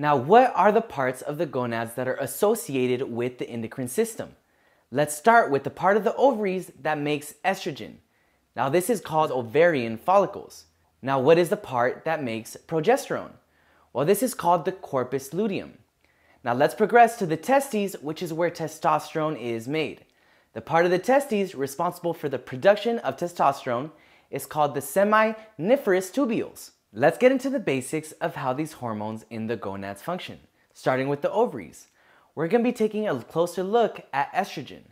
Now, what are the parts of the gonads that are associated with the endocrine system? Let's start with the part of the ovaries that makes estrogen. Now, this is called ovarian follicles. Now, what is the part that makes progesterone? Well, this is called the corpus luteum. Now, let's progress to the testes, which is where testosterone is made. The part of the testes responsible for the production of testosterone is called the seminiferous tubules. Let's get into the basics of how these hormones in the gonads function, starting with the ovaries. We're going to be taking a closer look at estrogen.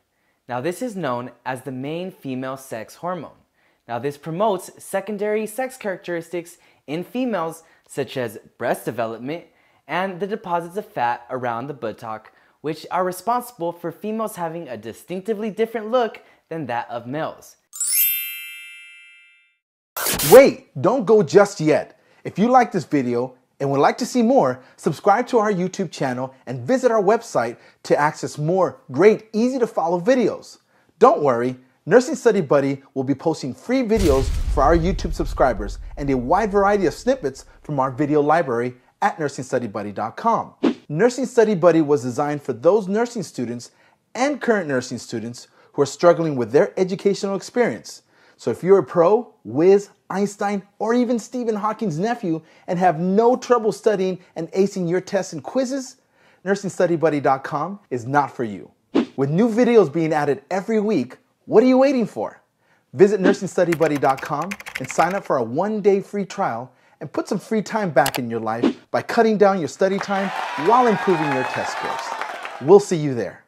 Now, this is known as the main female sex hormone. Now, this promotes secondary sex characteristics in females such as breast development and the deposits of fat around the buttock, which are responsible for females having a distinctively different look than that of males. Wait, don't go just yet. If you like this video and would like to see more, subscribe to our YouTube channel and visit our website to access more great, easy to follow videos. Don't worry, Nursing Study Buddy will be posting free videos for our YouTube subscribers and a wide variety of snippets from our video library at nursingstudybuddy.com. Nursing Study Buddy was designed for those nursing students and current nursing students who are struggling with their educational experience. So if you're a pro, whiz, Einstein, or even Stephen Hawking's nephew and have no trouble studying and acing your tests and quizzes, nursingstudybuddy.com is not for you. With new videos being added every week, what are you waiting for? Visit nursingstudybuddy.com and sign up for a one-day free trial and put some free time back in your life by cutting down your study time while improving your test scores. We'll see you there.